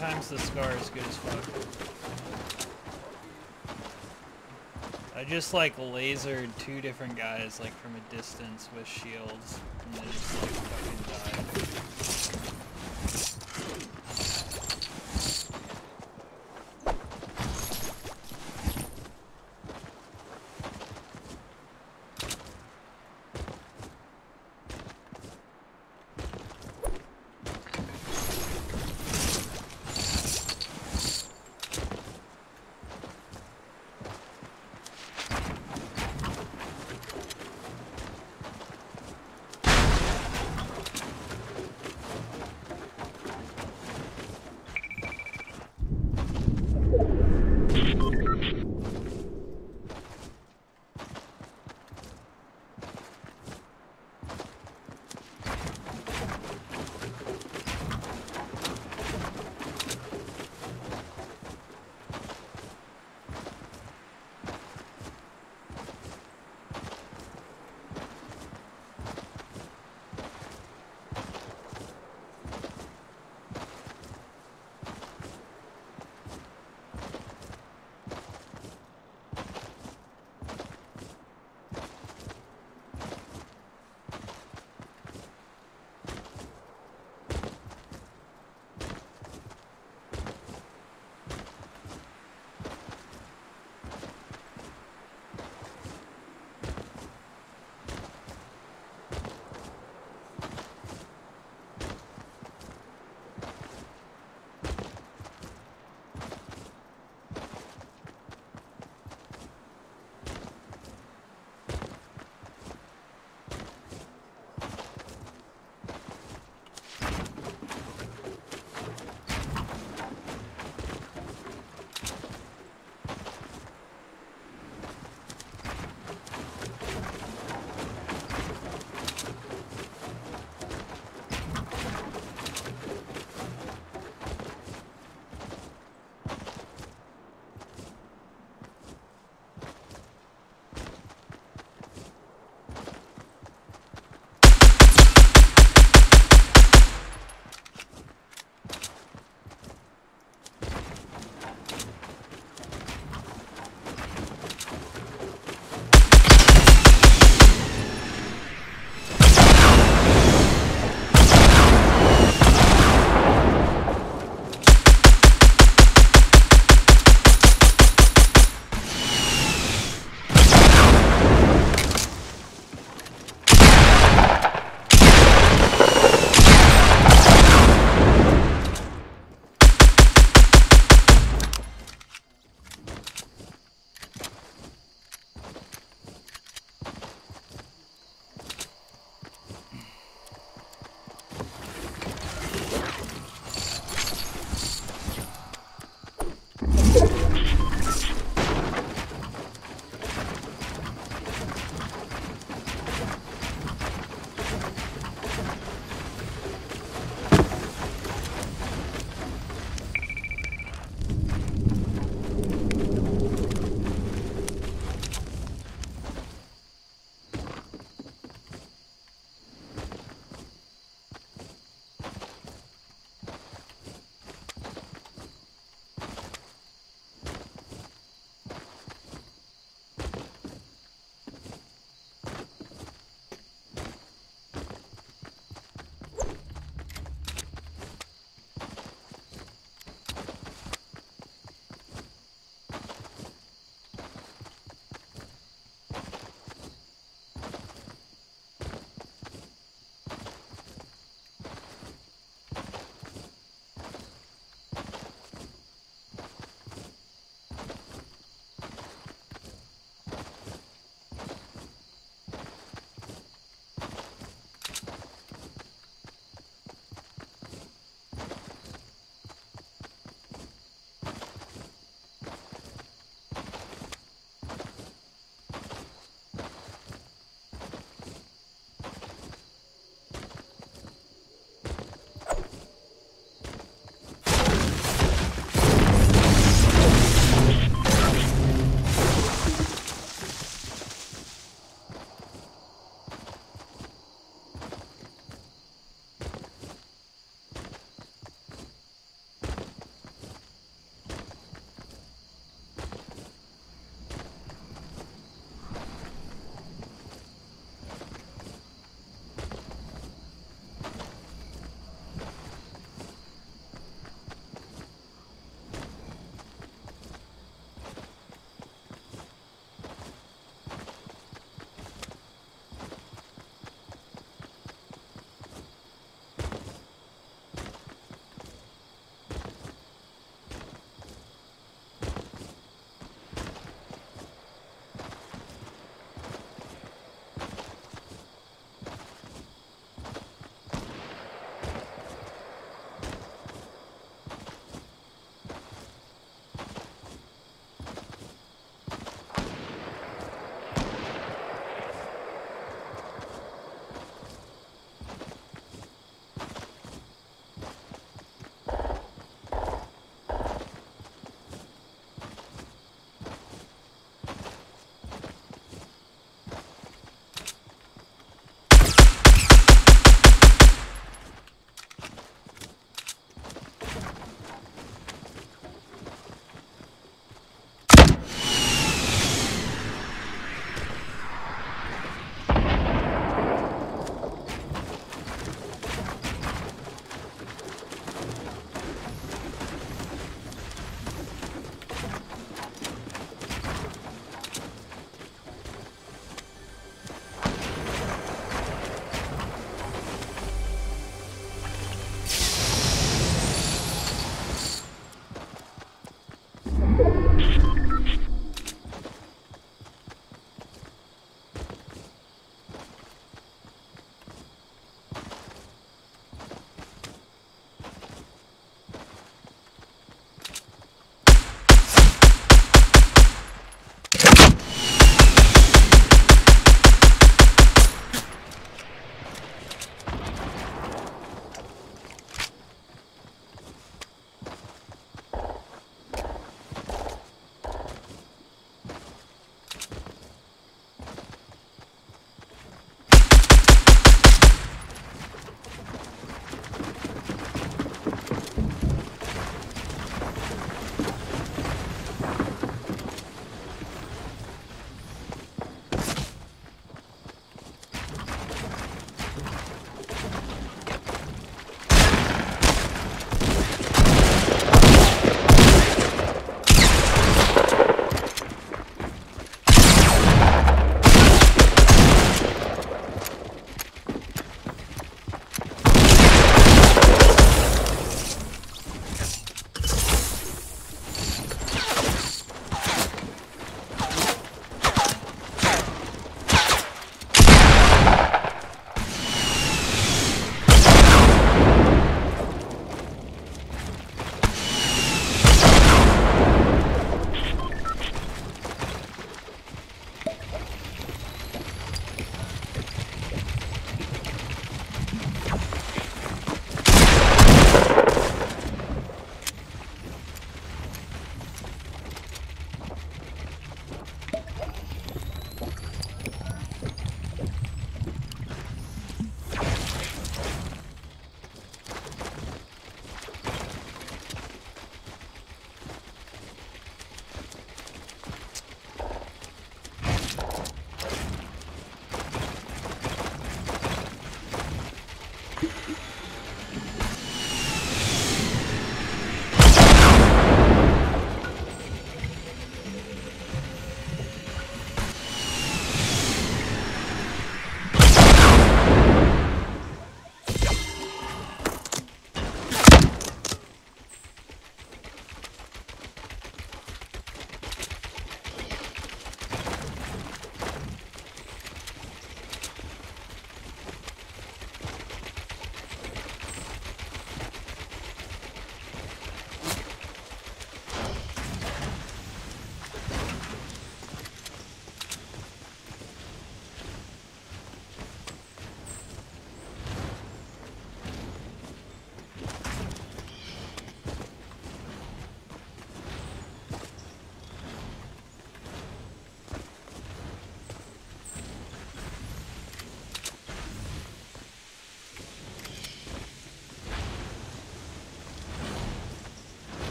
sometimes the scar is good as fuck. I just like lasered two different guys like from a distance with shields and they just like fucking died.